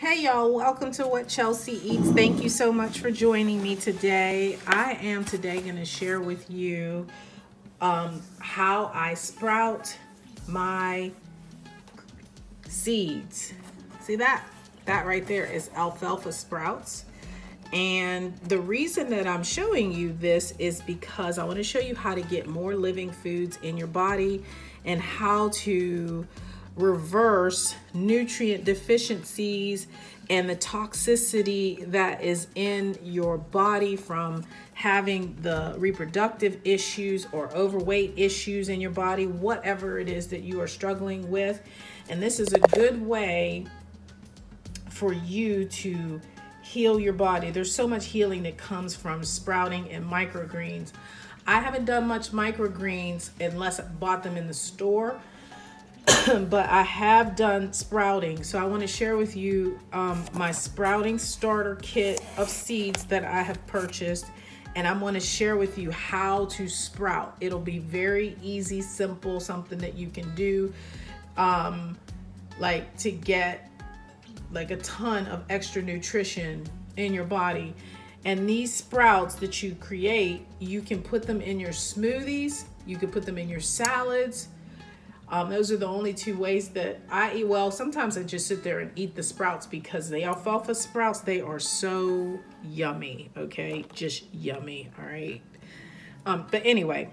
Hey y'all, welcome to What Chelsea Eats. Thank you so much for joining me today. I am today going to share with you um, how I sprout my seeds. See that? That right there is alfalfa sprouts. And the reason that I'm showing you this is because I want to show you how to get more living foods in your body and how to reverse nutrient deficiencies and the toxicity that is in your body from having the reproductive issues or overweight issues in your body, whatever it is that you are struggling with. And this is a good way for you to heal your body. There's so much healing that comes from sprouting and microgreens. I haven't done much microgreens unless I bought them in the store but I have done sprouting. So I want to share with you um, my sprouting starter kit of seeds that I have purchased. And I'm going to share with you how to sprout. It'll be very easy, simple, something that you can do um, like to get like a ton of extra nutrition in your body. And these sprouts that you create, you can put them in your smoothies, you can put them in your salads, um, those are the only two ways that I eat. Well, sometimes I just sit there and eat the sprouts because the alfalfa sprouts, they are so yummy, okay? Just yummy, all right? Um, but anyway,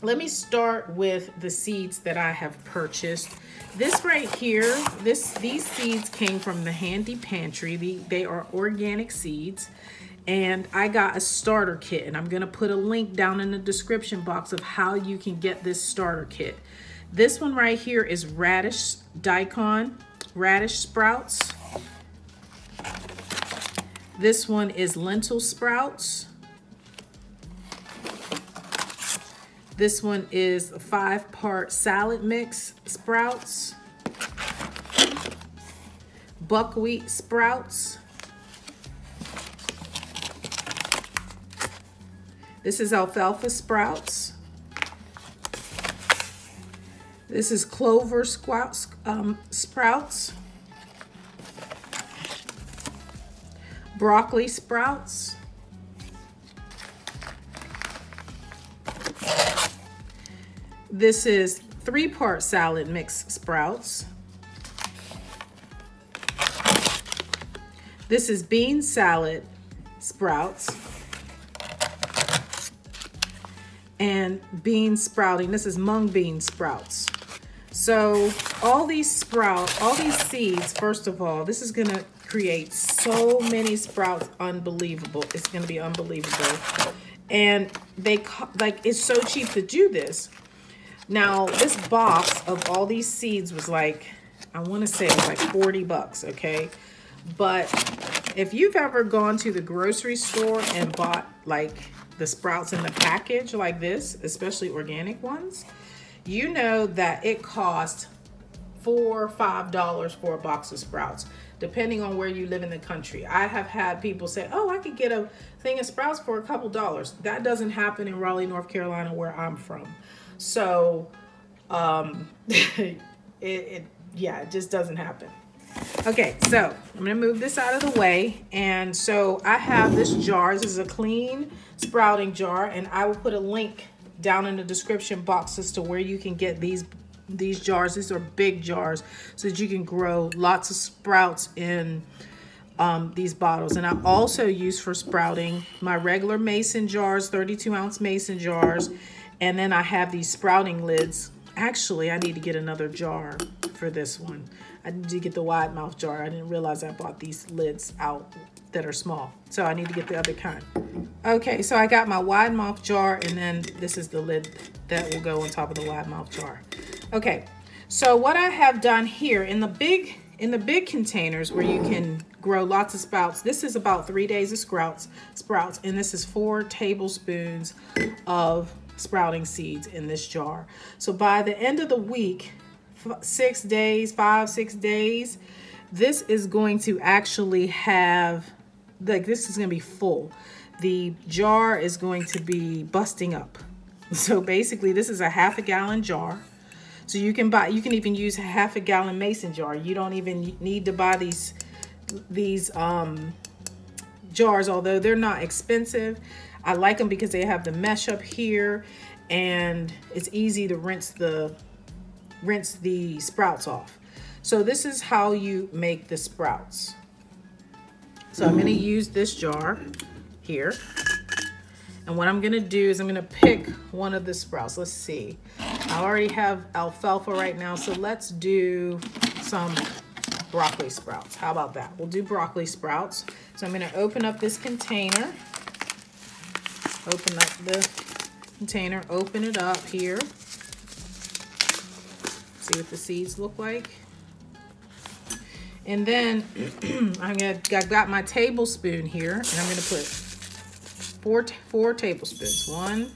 let me start with the seeds that I have purchased. This right here, this these seeds came from the Handy Pantry. The, they are organic seeds. And I got a starter kit, and I'm gonna put a link down in the description box of how you can get this starter kit. This one right here is radish daikon, radish sprouts. This one is lentil sprouts. This one is five part salad mix sprouts. Buckwheat sprouts. This is alfalfa sprouts. This is clover um, sprouts. Broccoli sprouts. This is three-part salad mix sprouts. This is bean salad sprouts and bean sprouting. This is mung bean sprouts. So all these sprouts, all these seeds, first of all, this is gonna create so many sprouts, unbelievable. It's gonna be unbelievable. And they, like, it's so cheap to do this. Now, this box of all these seeds was like, I wanna say it was like 40 bucks, okay? But if you've ever gone to the grocery store and bought like the sprouts in the package like this, especially organic ones, you know that it costs four or five dollars for a box of sprouts depending on where you live in the country. I have had people say oh i could get a thing of sprouts for a couple dollars. That doesn't happen in raleigh north carolina where i'm from. So um it, it yeah it just doesn't happen. Okay so i'm gonna move this out of the way. And so i have this jar. This is a clean sprouting jar and i will put a link down in the description box as to where you can get these these jars. These are big jars so that you can grow lots of sprouts in um, these bottles. And I also use for sprouting my regular mason jars, 32 ounce mason jars. And then I have these sprouting lids. Actually, I need to get another jar for this one. I need to get the wide mouth jar. I didn't realize I bought these lids out that are small. So I need to get the other kind. Okay, so I got my wide mouth jar and then this is the lid that will go on top of the wide mouth jar. Okay, so what I have done here in the big in the big containers where you can grow lots of sprouts, this is about three days of sprouts, sprouts, and this is four tablespoons of sprouting seeds in this jar. So by the end of the week, six days, five, six days, this is going to actually have like this is going to be full. The jar is going to be busting up. So basically this is a half a gallon jar. So you can buy, you can even use a half a gallon mason jar. You don't even need to buy these, these um, jars, although they're not expensive. I like them because they have the mesh up here and it's easy to rinse the, rinse the sprouts off. So this is how you make the sprouts. So I'm gonna use this jar here. And what I'm gonna do is I'm gonna pick one of the sprouts. Let's see. I already have alfalfa right now, so let's do some broccoli sprouts. How about that? We'll do broccoli sprouts. So I'm gonna open up this container. Open up the container, open it up here. See what the seeds look like. And then I'm gonna, I've got my tablespoon here and I'm gonna put four, four tablespoons. One,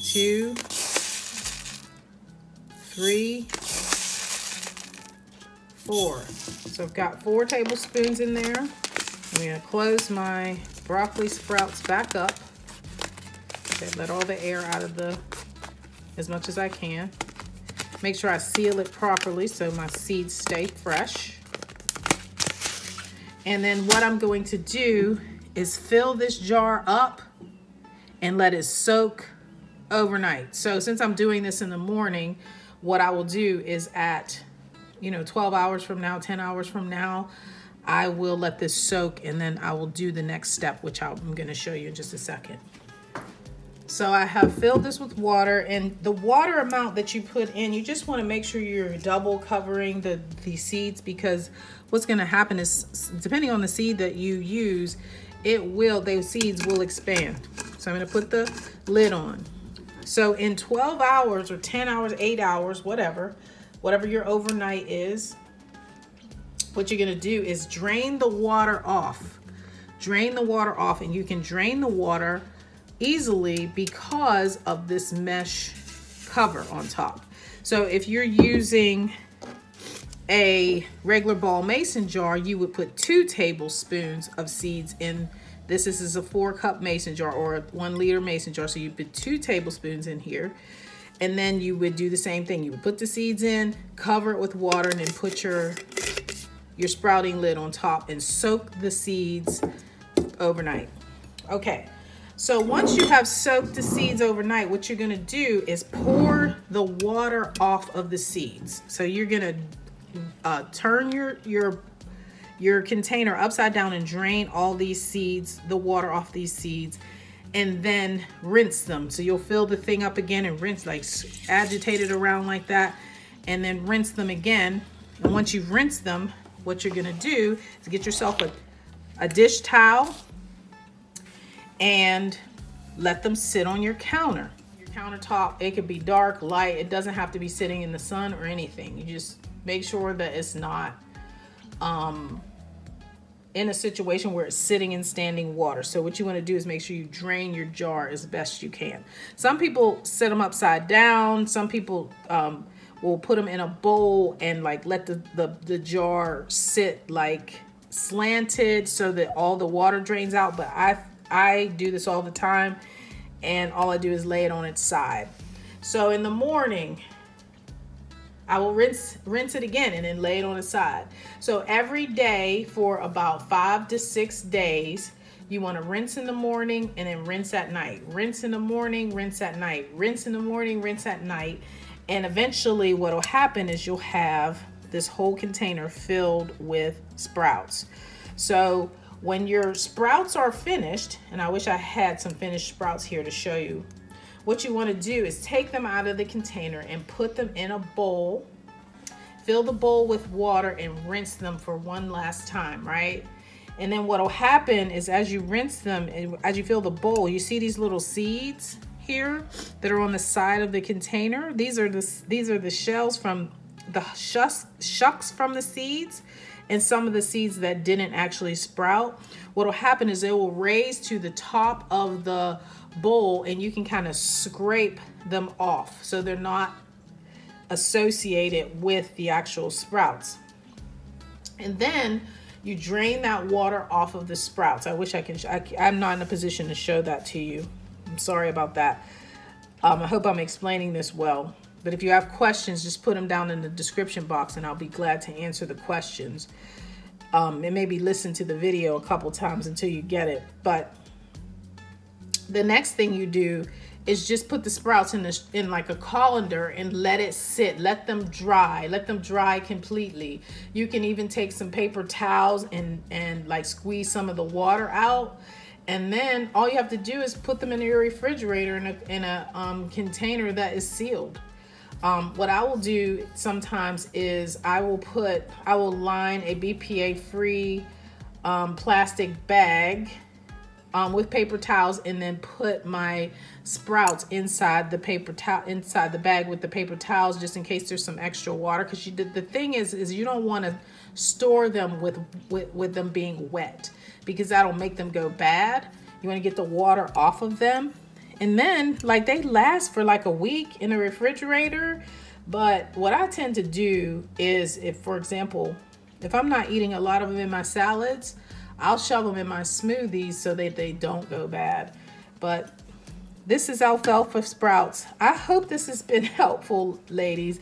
two, three, four. So I've got four tablespoons in there. I'm gonna close my broccoli sprouts back up. Okay, let all the air out of the, as much as I can. Make sure I seal it properly so my seeds stay fresh. And then what I'm going to do is fill this jar up and let it soak overnight. So since I'm doing this in the morning, what I will do is at, you know, 12 hours from now, 10 hours from now, I will let this soak and then I will do the next step, which I'm gonna show you in just a second. So I have filled this with water and the water amount that you put in, you just wanna make sure you're double covering the, the seeds because what's gonna happen is, depending on the seed that you use, it will, those seeds will expand. So I'm gonna put the lid on. So in 12 hours or 10 hours, eight hours, whatever, whatever your overnight is, what you're gonna do is drain the water off. Drain the water off and you can drain the water easily because of this mesh cover on top. So if you're using a regular ball mason jar, you would put two tablespoons of seeds in. This is a four cup mason jar or a one liter mason jar. So you put two tablespoons in here. And then you would do the same thing. You would put the seeds in, cover it with water, and then put your, your sprouting lid on top and soak the seeds overnight. Okay, so once you have soaked the seeds overnight, what you're gonna do is pour the water off of the seeds. So you're gonna uh, turn your, your, your container upside down and drain all these seeds, the water off these seeds, and then rinse them. So you'll fill the thing up again and rinse, like agitate it around like that, and then rinse them again. And once you've rinsed them, what you're gonna do is get yourself a, a dish towel and let them sit on your counter. Your countertop, it could be dark, light. It doesn't have to be sitting in the sun or anything. You just make sure that it's not um, in a situation where it's sitting in standing water. So what you want to do is make sure you drain your jar as best you can. Some people set them upside down. Some people um, will put them in a bowl and like let the, the, the jar sit like slanted so that all the water drains out. But I I do this all the time and all I do is lay it on its side. So in the morning, I will rinse rinse it again and then lay it on its side. So every day for about five to six days, you want to rinse in the morning and then rinse at night. Rinse in the morning, rinse at night. Rinse in the morning, rinse at night. And eventually what will happen is you'll have this whole container filled with sprouts. So when your sprouts are finished, and I wish I had some finished sprouts here to show you, what you want to do is take them out of the container and put them in a bowl. Fill the bowl with water and rinse them for one last time, right? And then what'll happen is as you rinse them, as you fill the bowl, you see these little seeds here that are on the side of the container. These are the, these are the shells from the shucks, shucks from the seeds and some of the seeds that didn't actually sprout, what will happen is they will raise to the top of the bowl and you can kind of scrape them off so they're not associated with the actual sprouts. And then you drain that water off of the sprouts. I wish I can, I, I'm not in a position to show that to you. I'm sorry about that. Um, I hope I'm explaining this well. But if you have questions, just put them down in the description box and I'll be glad to answer the questions. Um, and maybe listen to the video a couple times until you get it. But the next thing you do is just put the sprouts in the in like a colander and let it sit. Let them dry. Let them dry completely. You can even take some paper towels and and like squeeze some of the water out. And then all you have to do is put them in your refrigerator in a, in a um, container that is sealed um, what I will do sometimes is I will put I will line a BPA free um, plastic bag um, with paper towels and then put my sprouts inside the paper towel inside the bag with the paper towels just in case there's some extra water. Because you the thing is is you don't want to store them with, with with them being wet because that'll make them go bad. You want to get the water off of them and then like they last for like a week in the refrigerator but what I tend to do is if for example if I'm not eating a lot of them in my salads I'll shove them in my smoothies so that they don't go bad. But this is alfalfa sprouts. I hope this has been helpful, ladies.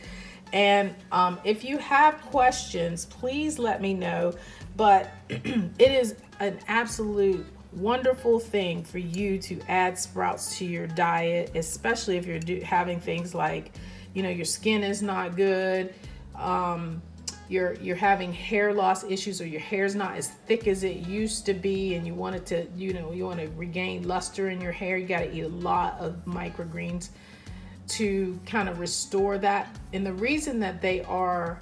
And um, if you have questions, please let me know. But it is an absolute wonderful thing for you to add sprouts to your diet, especially if you're do- having things like, you know, your skin is not good. Um, you're you're having hair loss issues or your hair's not as thick as it used to be and you want it to you know you want to regain luster in your hair you got to eat a lot of microgreens to kind of restore that and the reason that they are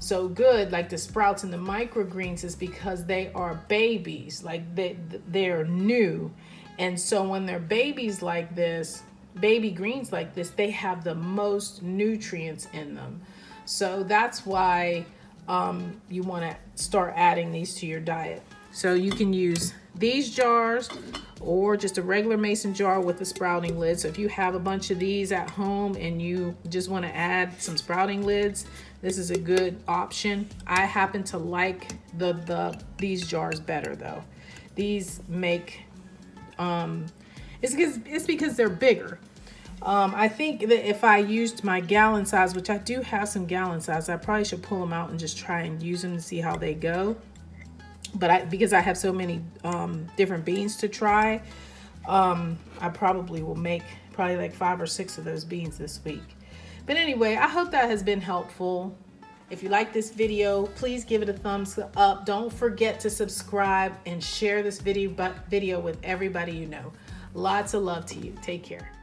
so good like the sprouts and the microgreens is because they are babies like they they're new and so when they're babies like this baby greens like this they have the most nutrients in them so that's why um, you want to start adding these to your diet. So you can use these jars or just a regular mason jar with a sprouting lid. So if you have a bunch of these at home and you just want to add some sprouting lids, this is a good option. I happen to like the, the these jars better though. These make, um, it's because, it's because they're bigger. Um, I think that if I used my gallon size, which I do have some gallon size, I probably should pull them out and just try and use them to see how they go. But I, because I have so many um, different beans to try, um, I probably will make probably like five or six of those beans this week. But anyway, I hope that has been helpful. If you like this video, please give it a thumbs up. Don't forget to subscribe and share this video, video with everybody you know. Lots of love to you. Take care.